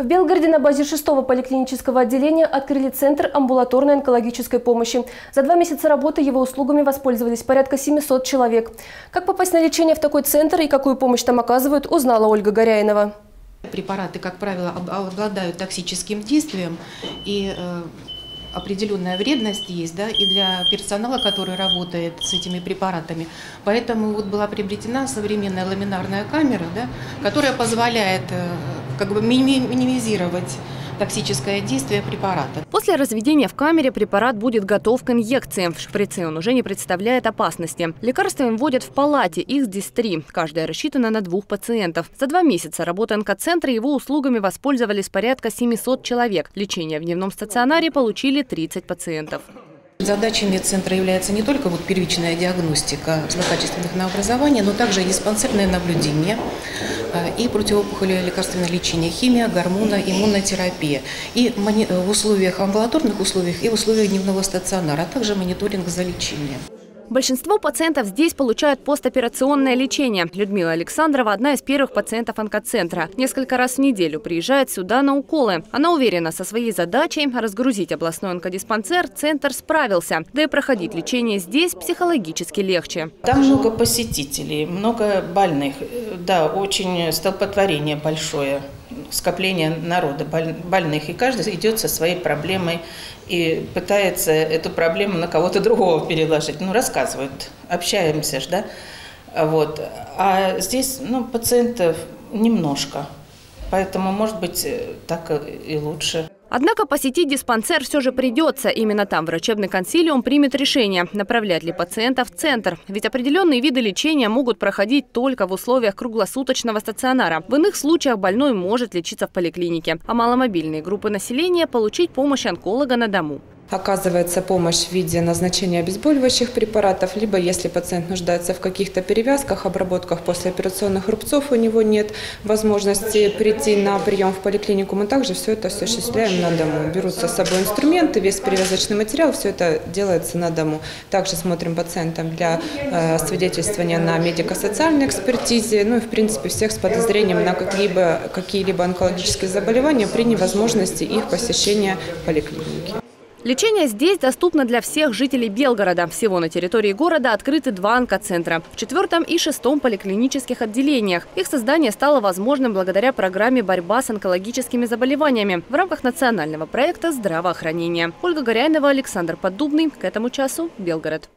В Белгороде на базе 6 поликлинического отделения открыли Центр амбулаторной онкологической помощи. За два месяца работы его услугами воспользовались порядка 700 человек. Как попасть на лечение в такой центр и какую помощь там оказывают, узнала Ольга Горяинова. Препараты, как правило, обладают токсическим действием и э, определенная вредность есть, да, и для персонала, который работает с этими препаратами. Поэтому вот была приобретена современная ламинарная камера, да, которая позволяет э, как бы минимизировать токсическое действие препарата. После разведения в камере препарат будет готов к инъекции. В шприце он уже не представляет опасности. Лекарства им вводят в палате, их здесь три. Каждая рассчитана на двух пациентов. За два месяца работы онкоцентра его услугами воспользовались порядка 700 человек. Лечение в дневном стационаре получили 30 пациентов. Задачей медцентра является не только вот первичная диагностика злокачественных новообразований, но также и диспансерное наблюдение э, и противоопухолевое лекарственное лечение, химия, гормона, иммунотерапия. И в условиях амбулаторных условиях и в условиях дневного стационара, а также мониторинг за лечением. Большинство пациентов здесь получают постоперационное лечение. Людмила Александрова – одна из первых пациентов онкоцентра. Несколько раз в неделю приезжает сюда на уколы. Она уверена, со своей задачей разгрузить областной онкодиспансер центр справился. Да и проходить лечение здесь психологически легче. Там много посетителей, много больных. Да, очень столпотворение большое скопление народа, больных, и каждый идет со своей проблемой и пытается эту проблему на кого-то другого переложить. Ну, рассказывают, общаемся же, да? Вот. А здесь, ну, пациентов немножко, поэтому, может быть, так и лучше. Однако посетить диспансер все же придется. Именно там врачебный консилиум примет решение, направлять ли пациента в центр. Ведь определенные виды лечения могут проходить только в условиях круглосуточного стационара. В иных случаях больной может лечиться в поликлинике, а маломобильные группы населения получить помощь онколога на дому оказывается помощь в виде назначения обезболивающих препаратов, либо если пациент нуждается в каких-то перевязках, обработках после операционных рубцов, у него нет возможности прийти на прием в поликлинику, мы также все это осуществляем на дому. Берутся с собой инструменты, весь перевязочный материал, все это делается на дому. Также смотрим пациентам для э, свидетельствования на медико-социальной экспертизе, ну и в принципе всех с подозрением на какие-либо какие онкологические заболевания при невозможности их посещения поликлиники. Лечение здесь доступно для всех жителей Белгорода. Всего на территории города открыты два онкоцентра в четвертом и шестом поликлинических отделениях. Их создание стало возможным благодаря программе «Борьба с онкологическими заболеваниями» в рамках национального проекта здравоохранения. Ольга Горяйнова, Александр Поддубный. К этому часу Белгород.